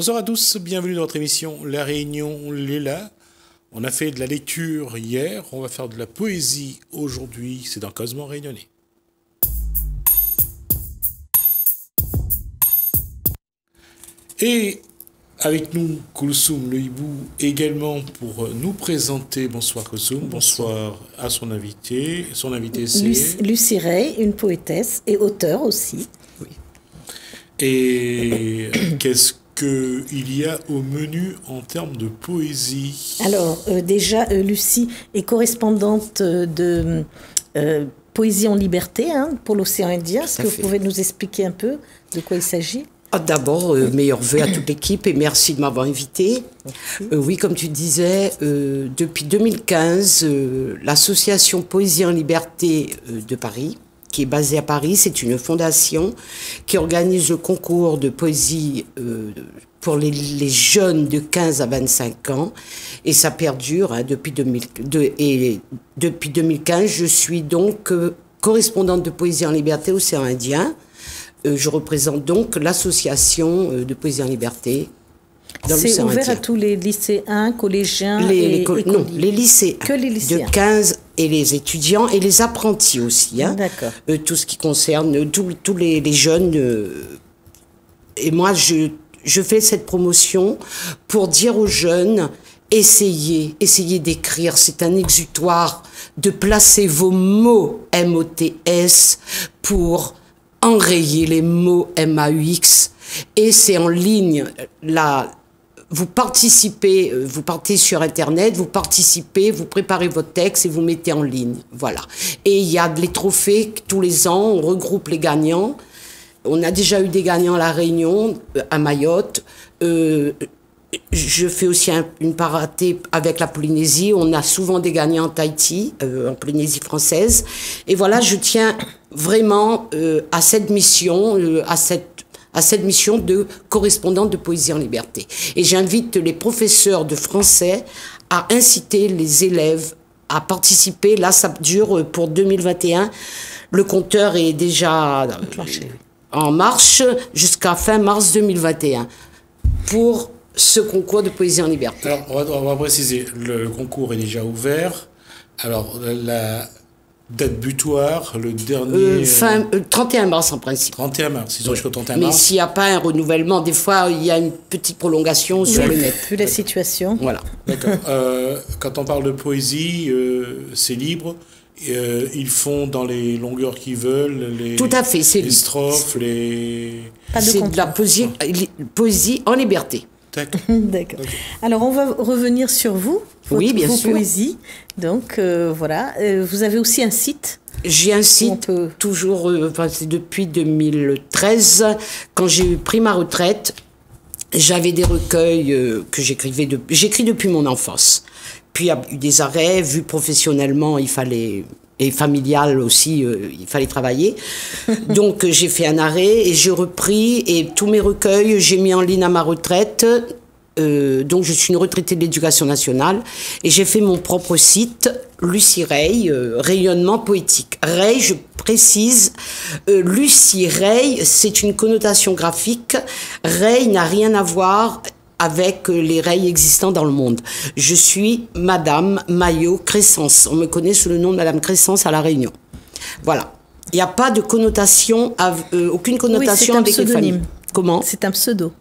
Bonsoir à tous, bienvenue dans notre émission La Réunion Léla. On a fait de la lecture hier, on va faire de la poésie aujourd'hui, c'est dans Cosmo Réunionnais. Et avec nous, Koulsoum Le Hibou, également pour nous présenter. Bonsoir Koulsoum, bonsoir. à son invité. Son invité c'est. Lucie Ray, une poétesse et auteur aussi. Oui. Et qu'est-ce qu'il y a au menu en termes de poésie Alors, euh, déjà, euh, Lucie est correspondante de euh, Poésie en liberté hein, pour l'océan Indien. Est-ce que vous pouvez nous expliquer un peu de quoi il s'agit? Ah, D'abord, meilleurs vœux à toute l'équipe et merci de m'avoir invité. oui, comme tu disais, depuis 2015, l'association Poésie en liberté de Paris qui est basée à Paris. C'est une fondation qui organise le concours de poésie euh, pour les, jeunes de 15 à 25 ans. Et ça perdure hein, depuis, 2000, et depuis 2015. Je suis donc euh, correspondante de Poésie en Liberté Océan Indien. Euh, je représente donc l'association de Poésie en Liberté c'est ouvert à tous les lycéens, collégiens les, Non, les lycéens. Que les lycéens. De 15 et les étudiants et les apprentis aussi. Hein. D'accord. Euh, tout ce qui concerne tous les, jeunes. Euh, et moi, je, je fais cette promotion pour dire aux jeunes essayez, essayez d'écrire. C'est un exutoire de placer vos mots M-O-T-S pour enrayer les mots M-A-U-X. Et c'est en ligne. La, vous participez, euh, vous partez sur Internet, vous participez, vous préparez votre texte et vous mettez en ligne. Voilà. Et il y a les trophées tous les ans, on regroupe les gagnants. On a déjà eu des gagnants à La Réunion, euh, à Mayotte. Euh, je fais aussi une paratée avec la Polynésie. On a souvent des gagnants en Tahiti, en Polynésie française. Et voilà, je tiens vraiment à cette mission, à cette à cette mission de correspondante de poésie en liberté. Et j'invite les professeurs de français à inciter les élèves à participer. Là, ça dure pour 2021. Le compteur est déjà en marche jusqu'à fin mars 2021 pour ce concours de poésie en liberté. Alors, on va, préciser, le concours est déjà ouvert. Alors, la, Date butoir, le dernier. Euh, fin, 31 euh, mars en principe. 31 mars, ils ont jusqu'au 31 mars. Mais s'il n'y a pas un renouvellement, des fois, il y a une petite prolongation sur le net. Vu la situation. Voilà. D'accord. Euh, quand on parle de poésie, c'est libre. ils font dans les longueurs qu'ils veulent. Les, Tout à fait, c'est Les strophes, les. C'est de la poésie, poésie en liberté. D'accord. Alors, on va revenir sur vous, votre, oui, bien vos sûr. poésies. Donc, euh, voilà. Euh, vous avez aussi un site j'ai un site toujours, euh, enfin, depuis 2013, quand j'ai pris ma retraite, j'avais des recueils que j'écrivais, de, j'écris depuis mon enfance. Puis il y a eu des arrêts, vu professionnellement, il fallait et familial aussi, il fallait travailler. Donc j'ai fait un arrêt et j'ai repris et tous mes recueils, j'ai mis en ligne à ma retraite. Euh, donc je suis une retraitée de l'éducation nationale et j'ai fait mon propre site Lucie Ray, euh, rayonnement poétique. Ray, je précise, euh, Lucie Ray, c'est une connotation graphique. Ray n'a rien à voir avec les rays existants dans le monde. Je suis Madame Maillot Crescence. On me connaît sous le nom de Madame Crescence à La Réunion. Voilà. Il n'y a pas de connotation, aucune connotation avec les familles. Comment C'est un pseudo.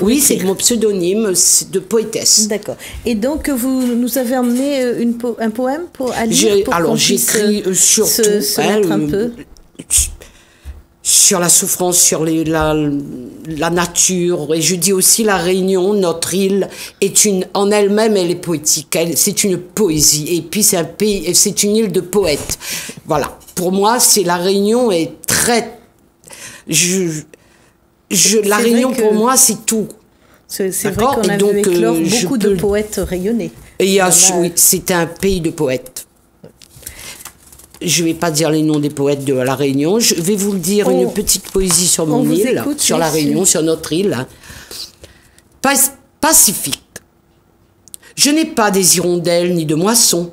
Oui, c'est mon pseudonyme de poétesse. D'accord. Et donc, vous nous avez emmené euh, un poème pour à lire pour Alors, j'écris euh, surtout se, hein, un peu. Sur la souffrance, sur les, la, la, nature. Et je dis aussi la Réunion, notre île, est une, en elle-même, elle est poétique. C'est une poésie. Et puis, c'est un pays, c'est une île de poètes. Voilà. Pour moi, c'est la Réunion est très. Je, la Réunion, pour moi, c'est tout. C'est vrai qu'on a donc, vu euh, beaucoup de poètes rayonnés. oui, c'est un pays de poètes. Je ne vais pas dire les noms des poètes de la Réunion. Je vais vous le dire une petite poésie sur mon île, sur la Réunion, sur notre île. Pacifique. Je n'ai pas des hirondelles ni de moissons,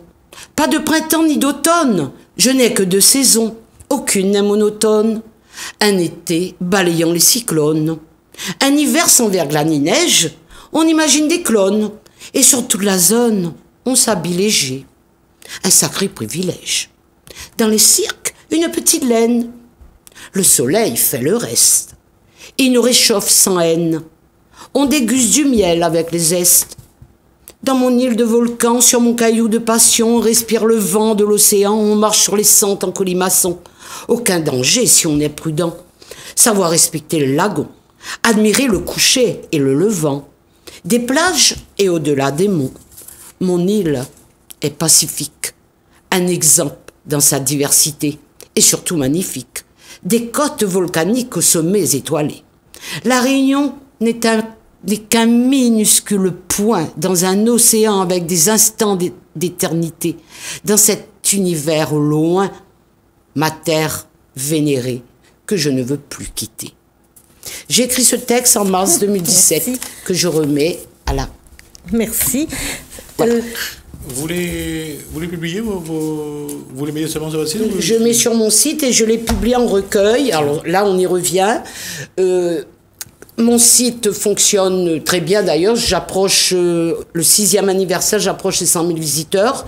pas de printemps ni d'automne. Je n'ai que deux saisons, aucune n'est monotone un été balayant les cyclones. Un hiver sans verglas ni neige, on imagine des clones. Et sur toute la zone, on s'habille léger. Un sacré privilège. Dans les cirques, une petite laine. Le soleil fait le reste. Il nous réchauffe sans haine. On déguste du miel avec les zestes. Dans mon île de volcan, sur mon caillou de passion, on respire le vent de l'océan, on marche sur les sentes en colimaçon. Aucun danger si on est prudent. Savoir respecter le lagon, admirer le coucher et le levant, des plages et au-delà des monts. Mon île est pacifique, un exemple dans sa diversité et surtout magnifique. Des côtes volcaniques aux sommets étoilés. La Réunion n'est qu'un minuscule point dans un océan avec des instants d'éternité. Dans cet univers au loin, ma terre vénérée que je ne veux plus quitter. J'ai écrit ce texte en mars 2017 que je remets à la. Merci. Euh, vous les, vous les publiez, vous, vous, les mettez seulement sur votre site Je mets sur mon site et je les publie en recueil. Alors là, on y revient. Euh, mon site fonctionne très bien d'ailleurs. J'approche euh, le sixième anniversaire, j'approche les 100 000 visiteurs.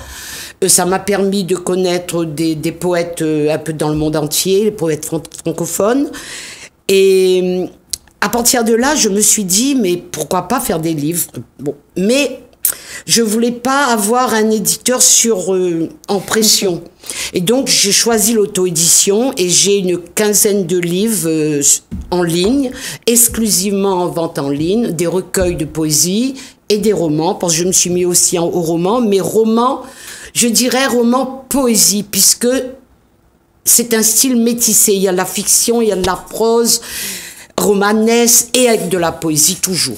ça m'a permis de connaître des, des poètes un peu dans le monde entier, les poètes francophones. Et à partir de là, je me suis dit, mais pourquoi pas faire des livres? Bon, mais je voulais pas avoir un éditeur sur euh, en pression. Et donc j'ai choisi l'auto-édition et j'ai une quinzaine de livres euh, en ligne, exclusivement en vente en ligne, des recueils de poésie et des romans, parce que je me suis mis aussi au roman, mais romans, je dirais roman poésie, puisque c'est un style métissé. Il y a la fiction, il y a de la prose romanesque et avec de la poésie toujours.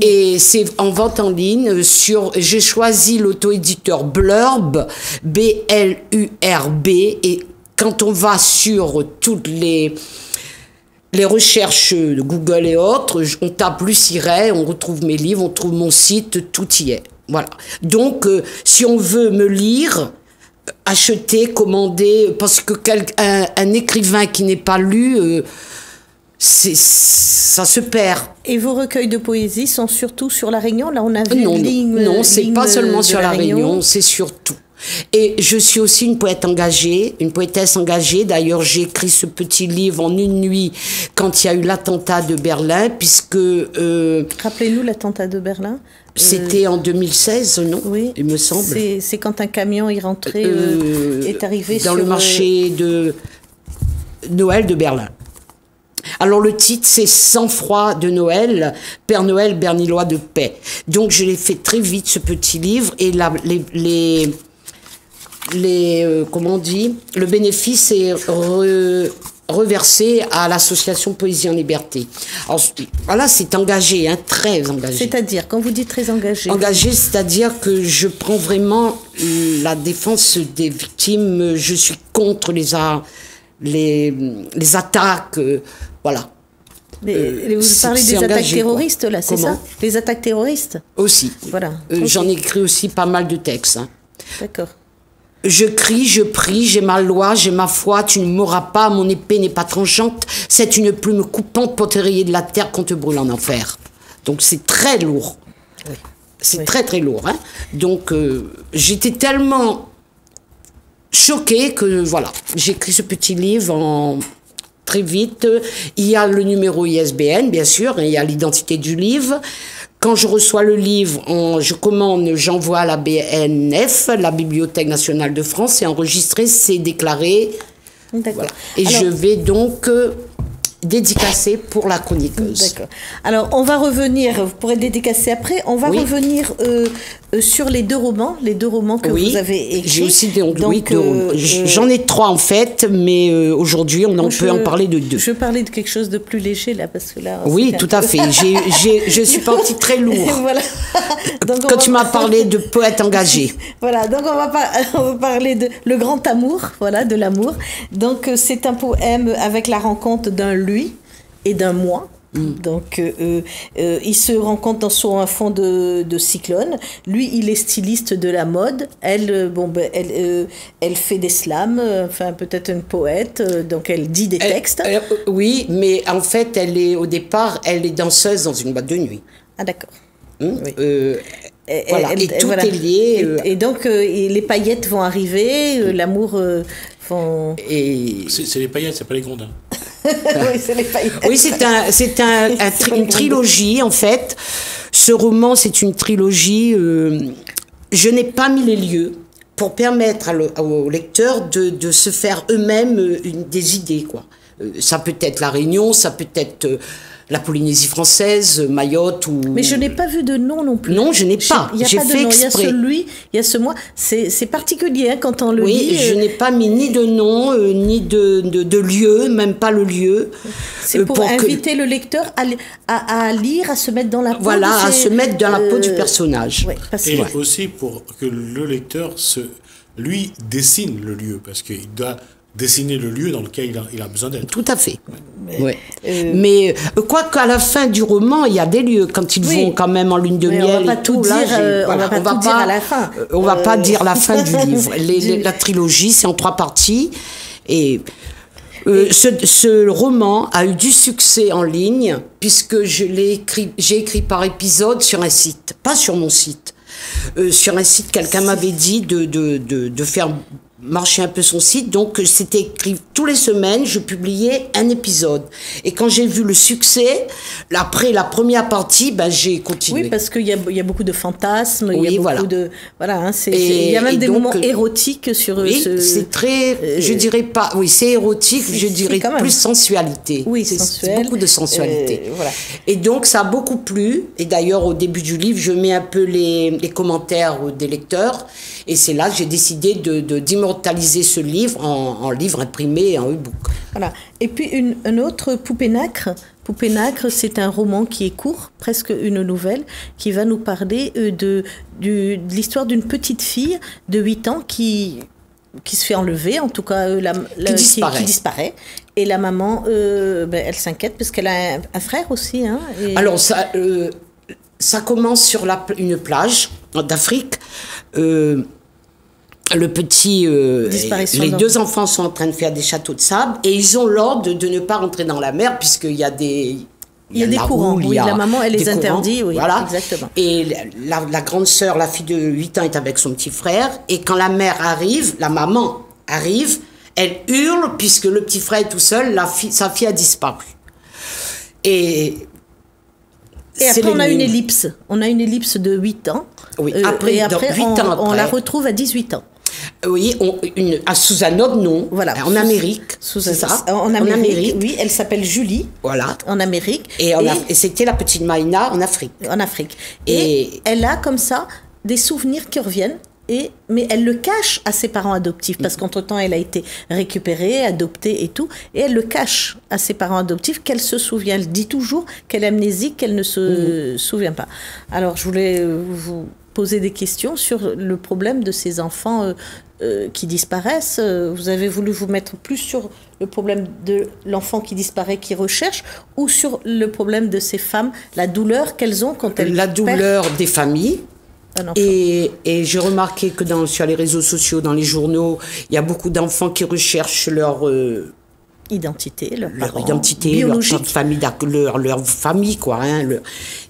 Et c'est en vente en ligne sur, j'ai choisi l'auto-éditeur Blurb, B-L-U-R-B, et quand on va sur toutes les, les recherches de Google et autres, on tape Lucie on retrouve mes livres, on trouve mon site, tout y est. Voilà. Donc, euh, si on veut me lire, acheter, commander, parce que un, écrivain qui n'est pas lu, euh, ça se perd. Et vos recueils de poésie sont surtout sur la Réunion? Là, on a vu non, ligne, non, c'est pas seulement sur la, Réunion, c'est surtout. Et je suis aussi une poète engagée, une poétesse engagée. D'ailleurs, j'ai écrit ce petit livre en une nuit quand il y a eu l'attentat de Berlin, puisque... Euh, Rappelez-nous l'attentat de Berlin. C'était en 2016, non Oui. Il me semble. C'est quand un camion est rentré, euh, est arrivé dans le marché de Noël de Berlin. Alors le titre, c'est Sans froid de Noël, Père Noël bernilois de paix. Donc je l'ai fait très vite, ce petit livre, et la, les, les, les euh, comment on dit, le bénéfice est reversé à l'association Poésie en Liberté. Alors, voilà, c'est engagé, hein, très engagé. C'est-à-dire, quand vous dites très engagé Engagé, c'est-à-dire que je prends vraiment la défense des victimes, je suis contre les, les, les attaques, euh, voilà. Euh, vous parlez des attaques terroristes, là, c'est ça? Les attaques terroristes? Aussi. Voilà. Euh, j'en ai écrit aussi pas mal de textes. Hein. D'accord. Je crie, je prie, j'ai ma loi, j'ai ma foi, tu ne mourras pas, mon épée n'est pas tranchante, c'est une plume coupante pour te rayer de la terre qu'on te brûle en enfer. Donc c'est très lourd. C'est très très lourd. Hein. Donc j'étais tellement choquée que voilà, j'ai écrit ce petit livre en très vite. Il y a le numéro ISBN, bien sûr, il y a l'identité du livre. Quand je reçois le livre, je commande, j'envoie à la BNF, la Bibliothèque nationale de France, c'est enregistré, c'est déclaré. Voilà. Et je vais donc euh, dédicacé pour la chroniqueuse. D'accord. Alors, on va revenir, vous pourrez dédicacer après, on va revenir euh, euh, sur les deux romans, les deux romans que vous avez écrits. J'ai aussi des, Donc, euh, J'en ai trois en fait, mais aujourd'hui, on en peut en parler de deux. Je parler de quelque chose de plus léger là, parce que là. Oui, tout à fait. je suis partie très lourd. voilà. Quand tu m'as parlé de poète engagé. voilà, donc on va, on va parler de Le Grand Amour, voilà, de l'amour. Donc c'est un poème avec la rencontre d'un lui et d'un moi. Mm. Donc, euh, euh, il se rencontre sur un fond de, de, cyclone. Lui, il est styliste de la mode. Elle, bon, ben, elle, elle fait des slams, enfin, peut-être une poète, donc elle dit des textes. oui, mais en fait, elle est, au départ, elle est danseuse dans une boîte de nuit. Ah, d'accord. Hmm? Et, voilà, et, tout est lié. Et, donc, les paillettes vont arriver, l'amour vont... C'est les paillettes, c'est pas les gondins. oui, c'est les Oui, c'est un, c'est un, une trilogie en fait. Ce roman, c'est une trilogie. Euh, je n'ai pas mis les lieux pour permettre aux lecteurs de, de se faire eux-mêmes euh, des idées, quoi. Euh, ça peut être la Réunion, ça peut être la Polynésie française, Mayotte ou. Mais je n'ai pas vu de nom non plus. Non, je n'ai pas. Il J'ai fait exprès. Il y a celui, il y a ce moi. C'est particulier hein, quand on le oui, Oui, je n'ai pas mis ni de nom, euh, ni de, de, lieu, même pas le lieu. C'est euh, pour, inviter le lecteur à, à, lire, à se mettre dans la peau. Voilà, à se mettre dans la peau du euh, personnage. Et aussi pour que le lecteur se, lui dessine le lieu, parce qu'il doit dessiner le lieu dans lequel il a, il a besoin d'être. Tout à fait. Mais, ouais. euh, mais euh, quoi qu'à la fin du roman, il y a des lieux quand ils vont quand même en lune de miel. On va pas tout, dire, euh, on va pas, tout dire à la fin. Euh, on va pas dire la fin du livre. Les, la trilogie, c'est en trois parties. Et ce, ce, roman a eu du succès en ligne puisque je l'ai écrit, j'ai écrit par épisode sur un site, pas sur mon site. Euh, sur un site, quelqu'un m'avait dit de, de, de, de, faire marcher un peu son site. Donc, c'était écrit tous les semaines, je publiais un épisode. Et quand j'ai vu le succès, après la première partie, ben, j'ai continué. Oui, parce qu'il y a, y a, beaucoup de fantasmes, il y a beaucoup voilà. de. Voilà, hein, il y a même des moments euh, érotiques sur oui, c'est très. Euh, je dirais pas. Oui, c'est érotique, je dirais plus sensualité. Oui, c'est beaucoup de sensualité. Euh, voilà. Et donc, ça a beaucoup plu. Et d'ailleurs, au début du livre, je mets un peu les, les commentaires des lecteurs. Et c'est là que j'ai décidé de, de immortaliser ce livre en, livre imprimé, en e-book. Voilà. Et puis une, un autre Poupée Nacre. Poupée Nacre, c'est un roman qui est court, presque une nouvelle, qui va nous parler euh, de, de, l'histoire d'une petite fille de 8 ans qui qui se fait enlever, en tout cas euh, la, qui, disparaît. Qui, disparaît. Et la maman, euh, ben, elle s'inquiète parce qu'elle a un, frère aussi. Hein, Alors ça, ça commence sur la, une plage d'Afrique le petit, euh, les deux enfants sont en train de faire des châteaux de sable et ils ont l'ordre de, ne pas rentrer dans la mer puisqu'il y a des il y a, des courants, oui, la maman, elle les interdit, oui, voilà. exactement. Et la, grande sœur, la fille de 8 ans, est avec son petit frère, et quand la mère arrive, la maman arrive, elle hurle, puisque le petit frère est tout seul, la fille, sa fille a disparu. Et... Et après, on a une ellipse. On a une ellipse de 8 ans. Oui, après, et après, 8 on, ans après. on la retrouve à 18 ans. Oui, on, une, à sous un autre nom. Voilà. En Amérique. Sous ça. En Amérique, Oui, elle s'appelle Julie. Voilà. En Amérique. Et, et, c'était la petite Maïna en Afrique. En Afrique. Et, elle a comme ça des souvenirs qui reviennent. Et, mais elle le cache à ses parents adoptifs parce qu'entre-temps, elle a été récupérée, adoptée et tout. Et elle le cache à ses parents adoptifs qu'elle se souvient. Elle dit toujours qu'elle est amnésique, qu'elle ne se mhm. souvient pas. Alors, je voulais vous poser des questions sur le problème de ces enfants euh, euh, qui disparaissent. Euh, vous avez voulu vous mettre plus sur le problème de l'enfant qui disparaît, qui recherche, ou sur le problème de ces femmes, la douleur qu'elles ont quand elles La douleur des familles. Et, et j'ai remarqué que dans, sur les réseaux sociaux, dans les journaux, il y a beaucoup d'enfants qui recherchent leur identité, leur, leur identité, leur famille, leur, leur famille, quoi. Hein,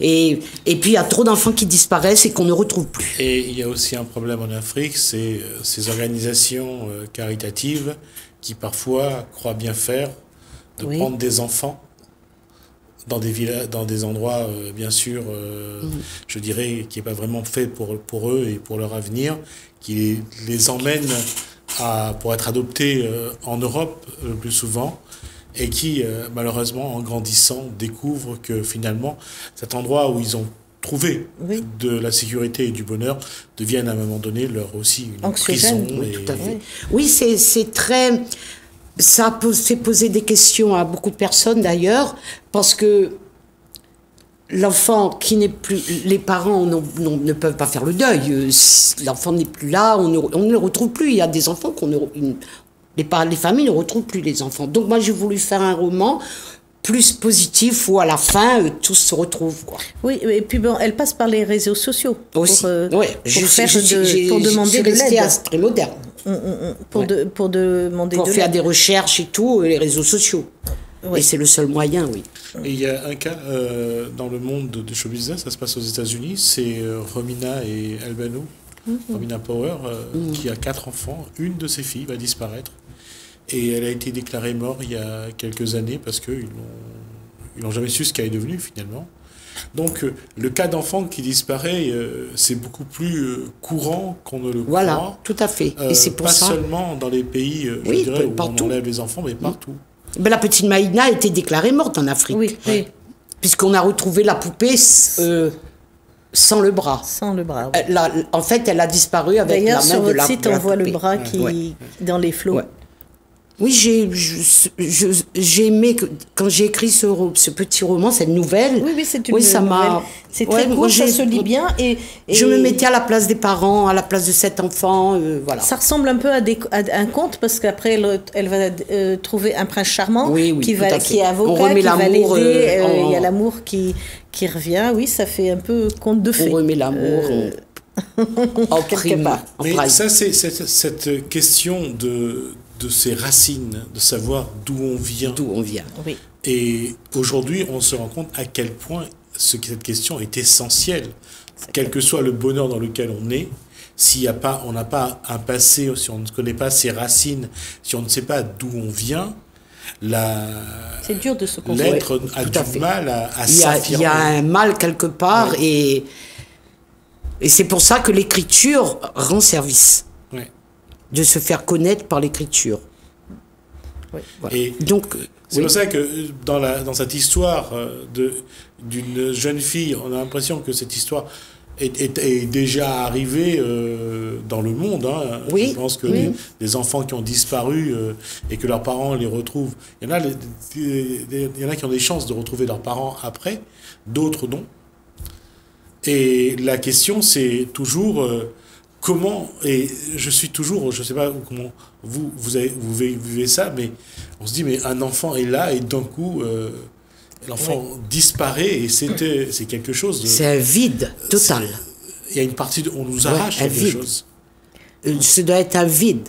et, et puis il y a trop d'enfants qui disparaissent et qu'on ne retrouve plus. Et il y a aussi un problème en Afrique, c'est euh, ces organisations euh, caritatives qui parfois croient bien faire de prendre des enfants dans des villas, dans des endroits, euh, bien sûr, mm. je dirais, qui n'est pas vraiment fait pour, pour eux et pour leur avenir, qui les emmènent pour être adoptés euh, en Europe le plus souvent et qui, euh, malheureusement, en grandissant, découvrent que finalement, cet endroit où ils ont trouvé de la sécurité et du bonheur deviennent à un moment donné leur aussi une prison. Oui, tout à fait. oui c'est très... Ça fait poser des questions à beaucoup de personnes d'ailleurs, parce que l'enfant qui n'est plus, les parents ne peuvent pas faire le deuil. Euh, l'enfant n'est plus là, on ne, on ne, le retrouve plus. Il y a des enfants qu'on ne, les, les familles ne retrouvent plus les enfants. Donc moi j'ai voulu faire un roman plus positif où à la fin euh, tout se retrouve quoi. Oui, et puis bon, elle passe par les réseaux sociaux aussi. Pour, euh, ouais, pour, faire de, pour demander de l'aide. très moderne. Mm, mm, mm. pour, de, pour demander pour faire des recherches et tout, les réseaux sociaux. Et c'est le seul moyen, oui. Et il y a un cas euh, dans le monde du show business, ça se passe aux États-Unis, c'est Romina et Albano, mm-hmm. Romina Power, qui a quatre enfants. Une de ses filles va disparaître. Et elle a été déclarée morte il y a quelques années parce qu'ils n'ont jamais su ce qu'elle est devenue finalement. Donc euh, le cas d'enfant qui disparaît, euh, c'est beaucoup plus euh, courant qu'on ne le croit. Voilà, tout à fait. Et c'est pour pas seulement dans les pays, je dirais, où on enlève les enfants, mais partout. Ben, la petite Maïna a été déclarée morte en Afrique. Oui, oui. Puisqu'on a retrouvé la poupée sans le bras. Sans le bras. en fait, elle a disparu avec la main de la D'ailleurs, sur votre site, on voit le bras qui dans les flots. Oui, j'ai j'ai aimé que, quand j'ai écrit ce, ce petit roman, cette nouvelle. Oui, oui, c'est une oui, ça m'a. C'est très court, ça se lit bien et, Je me mettais à la place des parents, à la place de cet enfant, euh, voilà. Ça ressemble un peu à, des, à un conte parce qu'après elle, elle, va euh, trouver un prince charmant qui va qui est avocat, qui va l'aider. Euh, il y a l'amour qui qui revient. Oui, ça fait un peu conte de fées. On remet l'amour. en prime. Mais ça, c'est cette question de de ses racines, de savoir d'où on vient. D'où on vient. Oui. Et aujourd'hui, on se rend compte à quel point ce, cette question est essentielle. Quel que soit le bonheur dans lequel on est, s'il y a pas, on n'a pas un passé, si on ne connaît pas ses racines, si on ne sait pas d'où on vient, la... C'est dur de se L'être a du mal à, à s'affirmer. Il y a un mal quelque part et, et c'est pour ça que l'écriture rend service de se faire connaître par l'écriture. Et donc, c'est pour ça que dans, la, dans cette histoire euh, de, d'une jeune fille, on a l'impression que cette histoire est, est, déjà arrivée euh, dans le monde. Hein. Oui, Je pense que des enfants qui ont disparu euh, et que leurs parents les retrouvent, il y, en a, il y en a qui ont des chances de retrouver leurs parents après, d'autres non. Et la question, c'est toujours comment, et je suis toujours, je ne sais pas comment vous, vous, avez, vous vivez ça, mais on se dit, mais un enfant est là et d'un coup, euh, l'enfant disparaît et c'était, c'est quelque chose de... C'est un vide total. Il y a une partie, de, on nous arrache quelque vide. chose. Euh, ce doit être un vide.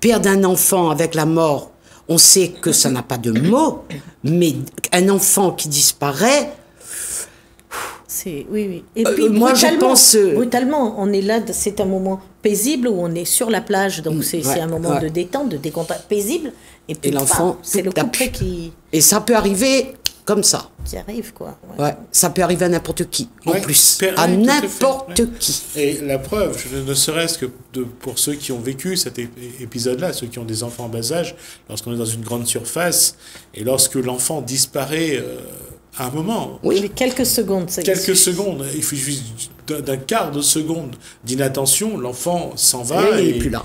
Perdre un enfant avec la mort, on sait que ça n'a pas de mots, mais un enfant qui disparaît, oui, oui. Et euh, puis, moi, je pense. Euh, brutalement, on est là, c'est un moment paisible où on est sur la plage, donc c'est un moment de détente, de décontact paisible. Et puis, l'enfant, c'est le couplet qui. Et ça peut arriver comme ça. Qui arrive, quoi. Ouais. ça peut arriver à n'importe qui, en plus. À n'importe qui. Et la preuve, ne serait-ce que de, pour ceux qui ont vécu cet épisode-là, ceux qui ont des enfants en bas âge, lorsqu'on est dans une grande surface, et lorsque l'enfant disparaît. Euh, à un moment. Oui, quelques secondes. Ça quelques secondes. Il faut d'un quart de seconde d'inattention, l'enfant s'en va. et, plus là.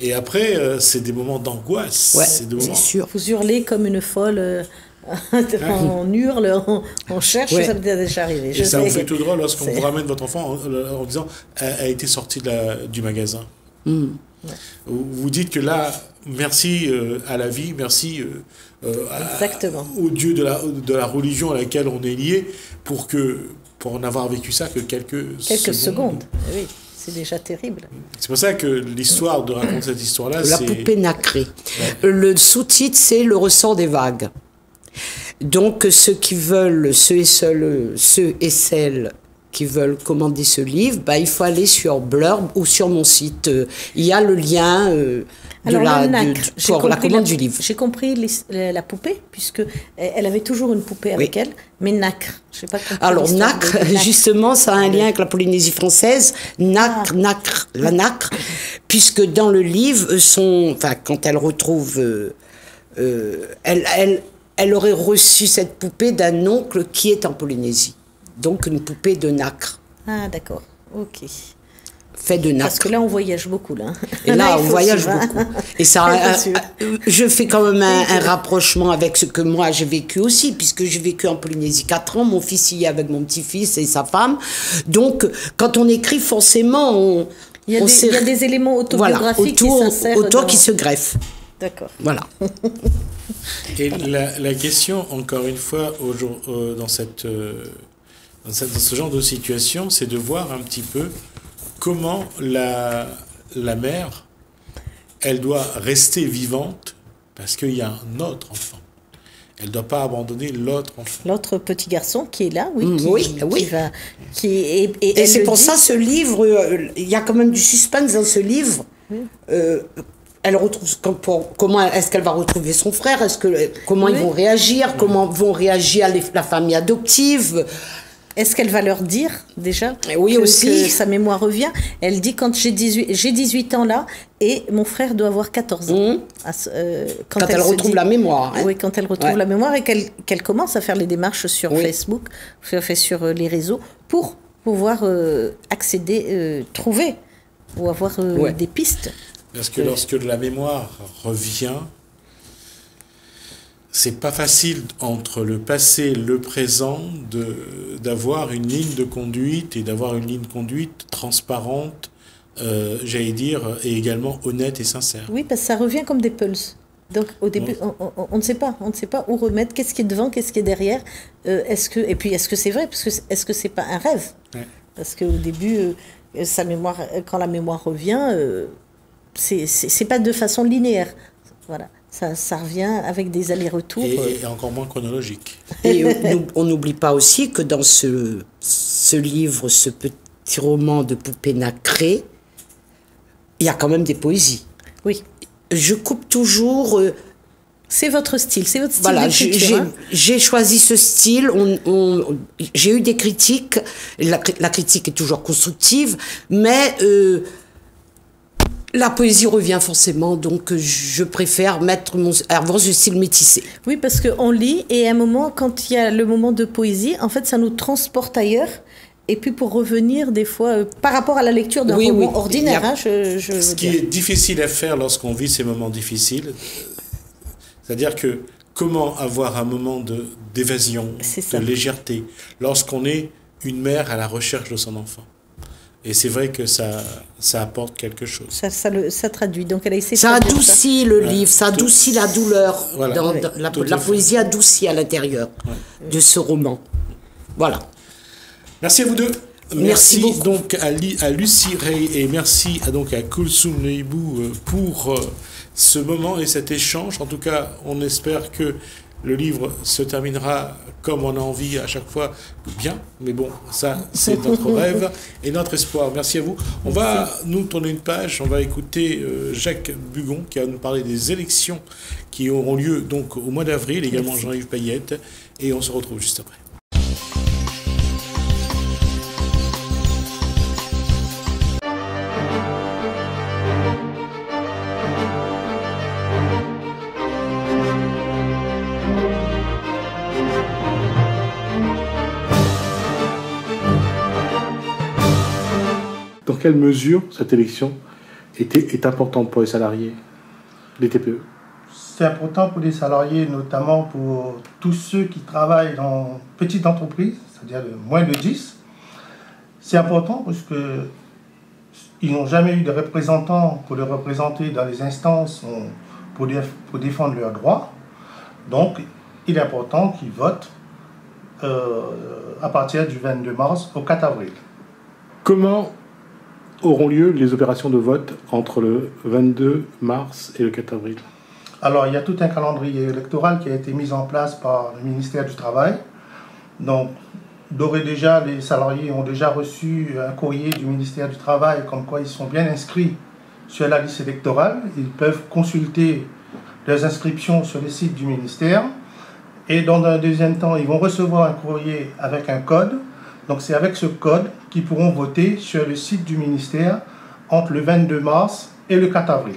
Et après, euh, c'est des moments d'angoisse. Ouais, c'est sûr. Vous hurlez comme une folle. Euh, on hurle, on, cherche, ça m'est déjà arrivé. et ça vous fait tout drôle lorsqu'on vous ramène votre enfant en, disant elle a été de la, du magasin. Hmm. Vous dites que là, merci euh, à la vie, merci euh, Exactement. au Dieu de la, de la religion à laquelle on est lié, pour, que, pour en avoir vécu ça que quelques, quelques secondes. Oui. C'est déjà terrible. C'est pour ça que l'histoire de raconter cette histoire-là, La poupée nacrée. Le sous-titre, c'est Le ressort des vagues. Donc, ceux qui veulent, ceux et, seuls, ceux et celles qui veulent commander ce livre, bah, il faut aller sur Blurb ou sur mon site. Il y a le lien. Euh, de la, pour la commande du livre. J'ai compris la poupée, puisque elle avait toujours une poupée avec elle, mais nacre. Pas Alors nacre, justement, ça a un lien avec la Polynésie française. Nacre, ah. nacre, la nacre, puisque dans le livre, son, enfin, quand elle retrouve, euh, euh, elle, elle, elle aurait reçu cette poupée d'un oncle qui est en Polynésie. Donc une poupée de nacre. Ah d'accord, ok fait de nacre. Parce que là, on voyage beaucoup, là. Et là, on voyage beaucoup. Et ça, je fais quand même un, rapprochement avec ce que moi j'ai vécu aussi, puisque j'ai vécu en Polynésie 4 ans, mon fils y est avec mon petit-fils et sa femme. Donc, quand on écrit, forcément, on. Il y a, des, il y a des, éléments autobiographiques voilà, autour, qui, autour qui se greffent. D'accord. Voilà. Et la, question, encore une fois, euh, dans, cette, euh, dans, ce genre de situation, c'est de voir un petit peu comment la, la mère, elle doit rester vivante parce qu'il y a un autre enfant. Elle ne doit pas abandonner l'autre enfant. L'autre petit garçon qui est là, oui. Mm, oui, oui. Qui et, c'est pour ça ce livre, euh, il y a quand même du suspense dans ce livre. Euh, elle retrouve comment est-ce qu'elle va retrouver son frère? Est-ce que comment ils vont réagir? Comment vont réagir la famille adoptive? Est-ce qu'elle va leur dire déjà oui, que, aussi. sa mémoire revient? Elle dit quand j'ai 18, j'ai 18 ans là et mon frère doit avoir 14 ans. Mmh. Euh, quand, elle, retrouve la mémoire. Hein. Oui, quand elle retrouve la mémoire et qu'elle commence à faire les démarches sur Facebook, fait sur euh, les réseaux pour pouvoir euh, accéder, trouver ou avoir des pistes. Parce que lorsque la mémoire revient, c'est pas facile entre le passé et le présent d'avoir une ligne de conduite et d'avoir une ligne de conduite transparente, euh, j'allais dire, et également honnête et sincère. Oui, parce que ça revient comme des pulses. Donc au début, on, ne sait pas, on ne sait pas où remettre, qu'est-ce qui est devant, qu'est-ce qui est derrière. Euh, est-ce que et puis est-ce que c'est vrai, parce que est-ce que c'est pas un rêve? Parce qu'au début, euh, sa mémoire, quand la mémoire revient, c'est c'est pas de façon linéaire. Voilà ça, revient avec des allers-retours. Et, encore moins chronologique. Et on n'oublie pas aussi que dans ce, ce livre, ce petit roman de poupée nacrée, il y a quand même des poésies. Oui. Je coupe toujours. Euh, c'est votre style, c'est votre style voilà, hein. J'ai choisi ce style. On, j'ai eu des critiques. La, la, critique est toujours constructive, mais euh, la poésie revient forcément, donc je préfère mettre mon, avoir ce style métissé. Oui, parce qu'on lit et à un moment, quand il y a le moment de poésie, en fait, ça nous transporte ailleurs. Et puis pour revenir des fois, euh, par rapport à la lecture d'un roman ordinaire, hein, je, ce qui est difficile à faire lorsqu'on vit ces moments difficiles, c'est-à-dire que comment avoir un moment de d'évasion, de légèreté, lorsqu'on est une mère à la recherche de son enfant? Et c'est vrai que ça, ça apporte quelque chose. Ça, ça, le, ça traduit. Donc elle a essayé ça adoucit le livre, ça adoucit la douleur. Dans, la, la poésie adoucit à l'intérieur de ce roman. Voilà. Merci à vous deux. Merci, donc à, à, Lucie Ray et merci à, donc à Kulsum Neibou euh, pour euh, ce moment et cet échange. En tout cas, on espère que le livre se terminera comme on a envie à chaque fois, bien, mais bon, ça c'est notre rêve et notre espoir. Merci à vous. On va nous tourner une page, on va écouter euh, Jacques Bugon qui va nous parler des élections qui auront lieu donc au mois d'avril, également Jean-Yves Payette, et on se retrouve juste après. Quelle mesure cette élection est, est importante pour les salariés, les TPE C'est important pour les salariés, notamment pour tous ceux qui travaillent dans petites entreprises, c'est-à-dire moins de 10. C'est important parce que ils n'ont jamais eu de représentants pour les représenter dans les instances pour, pour défendre leurs droits. Donc, il est important qu'ils votent euh, à partir du 22 mars au 4 avril. Comment auront lieu les opérations de vote entre le 22 mars et le 4 avril Alors, il y a tout un calendrier électoral qui a été mis en place par le ministère du Travail. Donc, d'ores et déjà, les salariés ont déjà reçu un courrier du ministère du Travail comme quoi ils sont bien inscrits sur la liste électorale. Ils peuvent consulter leurs inscriptions sur le site du ministère. Et dans un deuxième temps, ils vont recevoir un courrier avec un code donc c'est avec ce code qu'ils pourront voter sur le site du ministère entre le 22 mars et le 4 avril.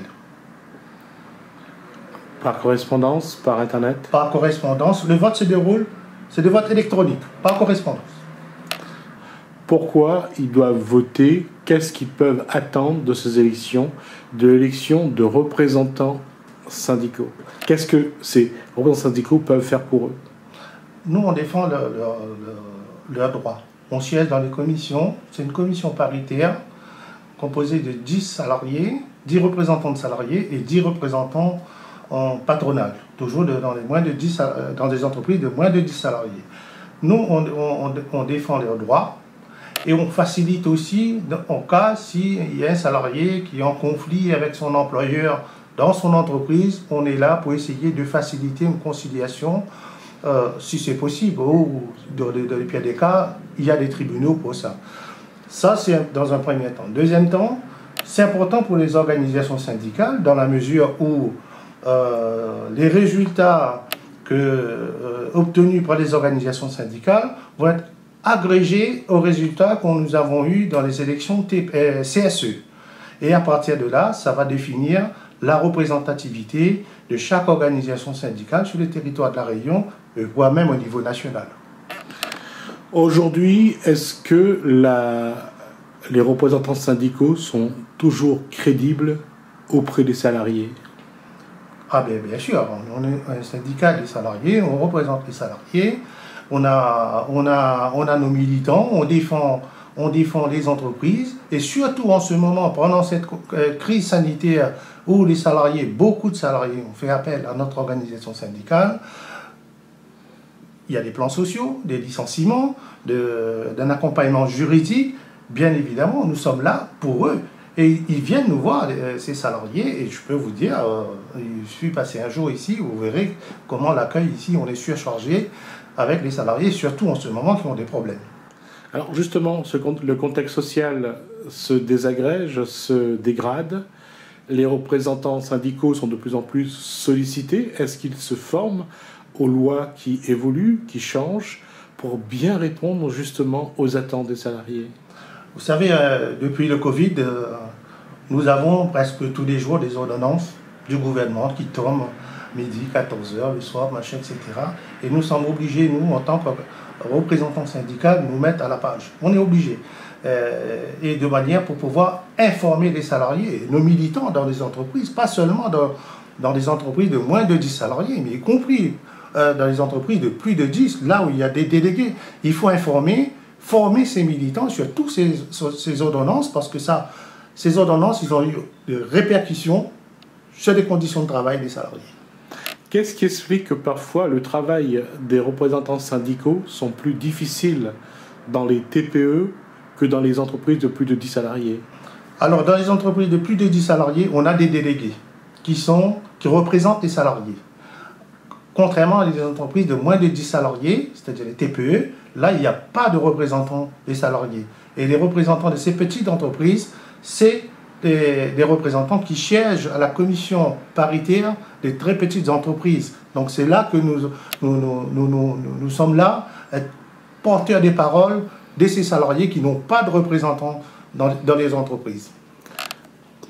Par correspondance, par Internet? Par correspondance. Le vote se déroule, c'est de vote électronique, par correspondance. Pourquoi ils doivent voter? Qu'est-ce qu'ils peuvent attendre de ces élections De l'élection de représentants syndicaux? Qu'est-ce que ces représentants syndicaux peuvent faire pour eux? Nous, on défend leurs leur, droits on siège dans les commissions. C'est une commission paritaire composée de 10 salariés, 10 représentants de salariés et 10 représentants en patronal, toujours 10, dans des entreprises de moins de 10 salariés. Nous, on, défend leurs droits et on facilite aussi, en cas s'il y a un salarié qui est en conflit avec son employeur dans son entreprise, on est là pour essayer de faciliter une conciliation, euh, si c'est possible, ou dans dans les pires des cas, il y a des tribunaux pour ça. Ça, c'est dans un premier temps. Deuxième temps, c'est important pour les organisations syndicales dans la mesure où euh, les résultats que, euh, obtenus par les organisations syndicales vont être agrégés aux résultats que nous avons eus dans les élections CSE. Et à partir de là, ça va définir la représentativité de chaque organisation syndicale sur le territoire de la Réunion, voire même au niveau national. Aujourd'hui, est-ce que la, les représentants syndicaux sont toujours crédibles auprès des salariés? Ah bien, bien sûr, on est un syndicat des salariés, on représente les salariés, on a, on a, on a nos militants, on défend, on défend les entreprises, et surtout en ce moment, pendant cette euh, crise sanitaire où les salariés, beaucoup de salariés ont fait appel à notre organisation syndicale, il y a des plans sociaux, des licenciements, d'un accompagnement juridique, bien évidemment, nous sommes là pour eux. Et ils viennent nous voir, euh, ces salariés, et je peux vous dire, euh, je suis passé un jour ici, vous verrez comment l'accueil ici, on est surchargé avec les salariés, surtout en ce moment qui ont des problèmes. Alors justement, le contexte social se désagrège, se dégrade. Les représentants syndicaux sont de plus en plus sollicités. Est-ce qu'ils se forment aux lois qui évoluent, qui changent, pour bien répondre justement aux attentes des salariés vous savez, euh, depuis le Covid, euh, nous avons presque tous les jours des ordonnances du gouvernement qui tombent midi, 14h, le soir, machin, etc. Et nous sommes obligés, nous, en tant que représentants syndicaux, de nous mettre à la page. On est obligés. Euh, et de manière pour pouvoir informer les salariés, nos militants dans les entreprises, pas seulement dans, dans des entreprises de moins de 10 salariés, mais y compris dans les entreprises de plus de 10, là où il y a des délégués. Il faut informer former ces militants sur toutes ces, ces, ordonnances, parce que ça, ces ordonnances, ils ont eu des répercussions sur les conditions de travail des salariés. Qu'est-ce qui explique que parfois le travail des représentants syndicaux sont plus difficiles dans les TPE que dans les entreprises de plus de 10 salariés? Alors, dans les entreprises de plus de 10 salariés, on a des délégués qui, sont, qui représentent les salariés. Contrairement à des entreprises de moins de 10 salariés, c'est-à-dire les TPE, là, il n'y a pas de représentants des salariés. Et les représentants de ces petites entreprises, c'est des, représentants qui siègent à la commission paritaire des très petites entreprises. Donc c'est là que nous, nous, sommes là, être porteurs des paroles de ces salariés qui n'ont pas de représentants dans, dans les entreprises.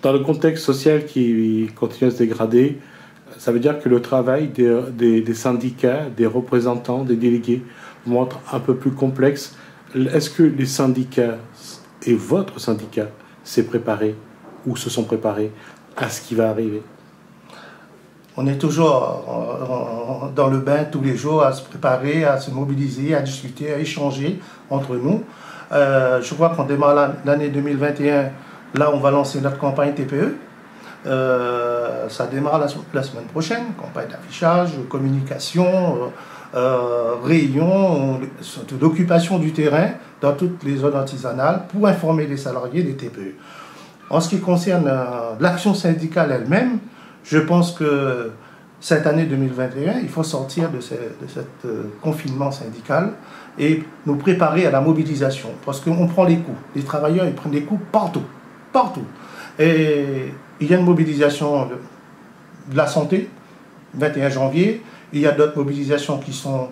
Dans le contexte social qui continue à se dégrader, ça veut dire que le travail des, syndicats, des représentants, des délégués vont être un peu plus complexe. Est-ce que les syndicats et votre syndicat s'est préparé ou se sont préparés à ce qui va arriver? On est toujours dans le bain tous les jours à se préparer, à se mobiliser, à discuter, à échanger entre nous. Euh, je crois qu'on démarre l'année 2021. Là, on va lancer notre campagne TPE. Euh, ça démarre la, semaine prochaine, campagne d'affichage, communication, euh, euh, réunion, d'occupation du terrain dans toutes les zones artisanales pour informer les salariés des TPE. En ce qui concerne l'action syndicale elle-même, je pense que cette année 2021, il faut sortir de ce confinement syndical et nous préparer à la mobilisation. Parce qu'on prend les coups. Les travailleurs, ils prennent des coups partout. Partout. Et il y a une mobilisation de, la santé, 21 janvier. Il y a d'autres mobilisations qui sont,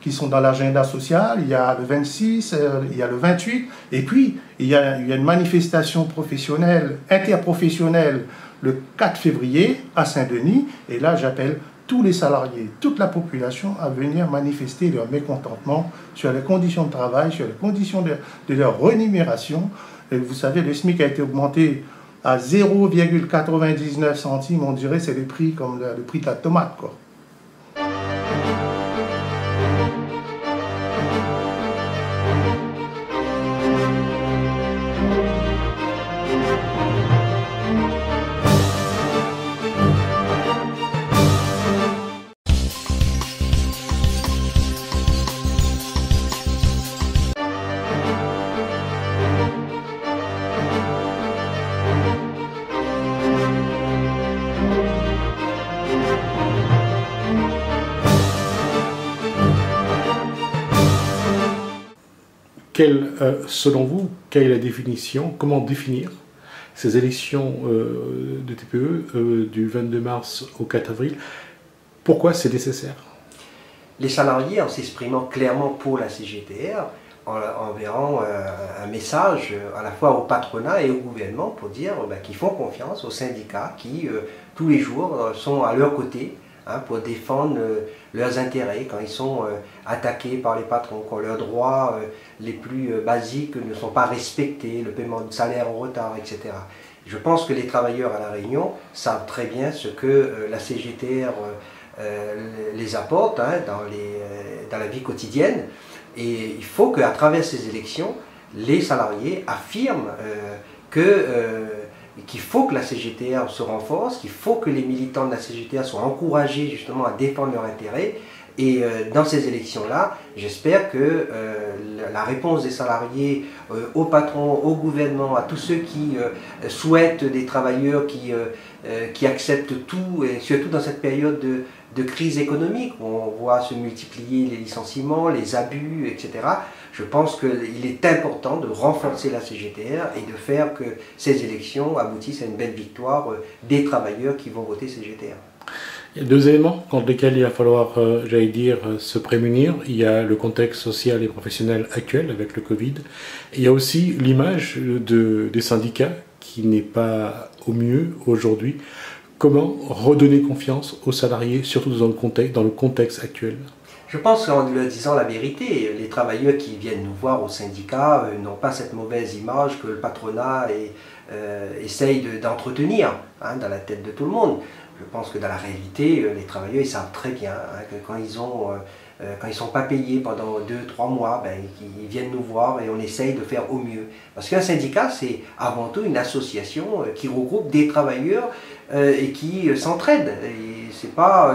qui sont dans l'agenda social. Il y a le 26, euh, il y a le 28. Et puis, il y a, il y a une manifestation professionnelle, interprofessionnelle, le 4 février à Saint-Denis. Et là, j'appelle tous les salariés, toute la population à venir manifester leur mécontentement sur les conditions de travail, sur les conditions de, de leur rémunération. Et vous savez, le SMIC a été augmenté à 0,99 centimes, on dirait c'est le prix comme le, prix de la tomate. Quoi. Quelle, selon vous, quelle est la définition Comment définir ces élections de TPE du 22 mars au 4 avril? Pourquoi c'est nécessaire? Les salariés, en s'exprimant clairement pour la CGTR, enverront un message à la fois au patronat et au gouvernement pour dire bah, qu'ils font confiance aux syndicats qui, tous les jours, sont à leur côté Hein, pour défendre euh, leurs intérêts quand ils sont euh, attaqués par les patrons, quand leurs droits euh, les plus basiques ne sont pas respectés, le paiement de salaire en retard, etc. Je pense que les travailleurs à La Réunion savent très bien ce que la CGTR les apporte hein, dans, la vie quotidienne. Et il faut qu'à travers ces élections, les salariés affirment que qu'il faut que la CGTR se renforce, qu'il faut que les militants de la CGTR soient encouragés justement à défendre leurs intérêts. Et euh, dans ces élections-là, j'espère que euh, la réponse des salariés euh, aux patrons, au gouvernement, à tous ceux qui souhaitent des travailleurs qui, acceptent tout, et surtout dans cette période de, de crise économique où on voit se multiplier les licenciements, les abus, etc je pense qu'il est important de renforcer la CGTR et de faire que ces élections aboutissent à une belle victoire euh, des travailleurs qui vont voter CGTR. Il y a deux éléments contre lesquels il va falloir, euh, j'allais dire, euh, se prémunir. Il y a le contexte social et professionnel actuel avec le Covid. il y a aussi l'image de, des syndicats qui n'est pas au mieux aujourd'hui. Comment redonner confiance aux salariés, surtout dans le contexte actuel? Je pense qu'en disant la vérité, les travailleurs qui viennent nous voir au syndicat euh, n'ont pas cette mauvaise image que le patronat euh, essaye d'entretenir hein, dans la tête de tout le monde. Je pense que dans la réalité, euh, les travailleurs ils savent très bien hein, que quand ils ne sont pas payés pendant 2-3 mois, ben, ils viennent nous voir et on essaye de faire au mieux. Parce qu'un syndicat, c'est avant tout une association qui regroupe des travailleurs et qui s'entraident. Ce n'est pas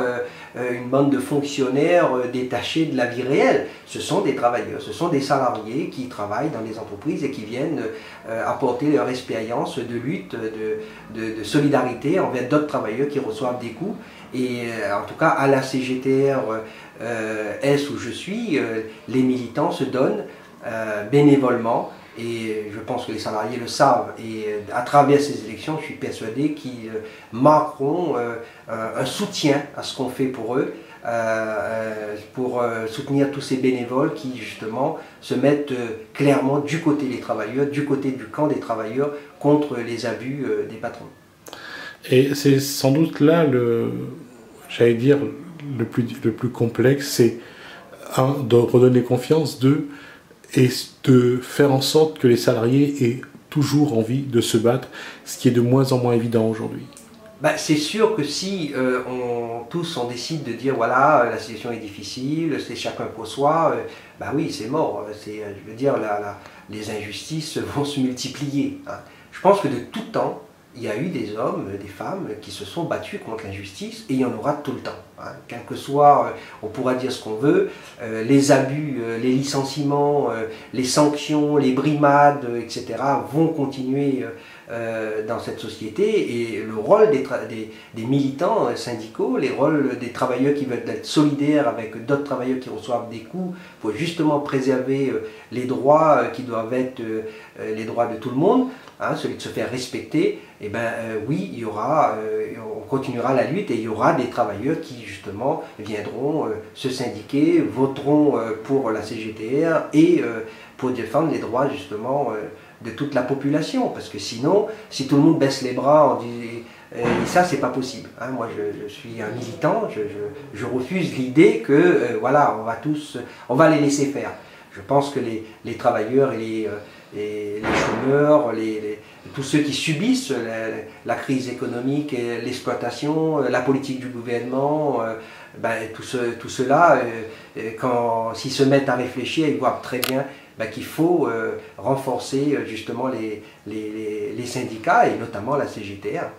une bande de fonctionnaires euh, détachés de la vie réelle. Ce sont des travailleurs, ce sont des salariés qui travaillent dans les entreprises et qui viennent euh, apporter leur expérience de lutte, de, solidarité envers d'autres travailleurs qui reçoivent des coups. Et en tout cas, à la CGTR S où je suis, les militants se donnent bénévolement et je pense que les salariés le savent. Et à travers ces élections, je suis persuadé qu'ils marqueront euh, un soutien à ce qu'on fait pour eux, euh, euh, pour soutenir tous ces bénévoles qui justement se mettent clairement du côté des travailleurs, du côté du camp des travailleurs contre les abus des patrons. Et c'est sans doute là le, j'allais dire, le plus, le plus complexe, c'est un, de redonner confiance, deux, et de faire en sorte que les salariés aient toujours envie de se battre, ce qui est de moins en moins évident aujourd'hui. Bah, c'est sûr que si euh, on, tous on décide de dire voilà la situation est difficile, c'est chacun pour soi, euh, bah oui c'est mort. C'est, je veux dire les injustices vont se multiplier. Hein. Je pense que de tout temps, il y a eu des hommes, des femmes qui se sont battus contre l'injustice et il y en aura tout le temps. Hein. Quel que soit, euh, on pourra dire ce qu'on veut, euh, les abus, euh, les licenciements, les sanctions, les brimades, etc. vont continuer dans cette société et le rôle des, des, militants syndicaux, les rôles des travailleurs qui veulent être solidaires avec d'autres travailleurs qui reçoivent des coups pour justement préserver les droits qui doivent être les droits de tout le monde, hein, celui de se faire respecter, eh ben oui, il y aura, on continuera la lutte et il y aura des travailleurs qui justement viendront euh, se syndiquer, voteront euh, pour la CGTR et euh, pour défendre les droits justement de toute la population. Parce que sinon, si tout le monde baisse les bras en disant et ça, c'est pas possible. Hein. Moi, je, suis un militant, je, refuse l'idée que, voilà, on va tous, on va les laisser faire. Je pense que les, travailleurs et les, les, chômeurs, tous ceux qui subissent la, crise économique l'exploitation, la politique du gouvernement, euh, ben, tout, ce, tout cela, euh, s'ils se mettent à réfléchir, ils voient très bien ben, qu'il faut euh, renforcer justement les syndicats et notamment la CGTR.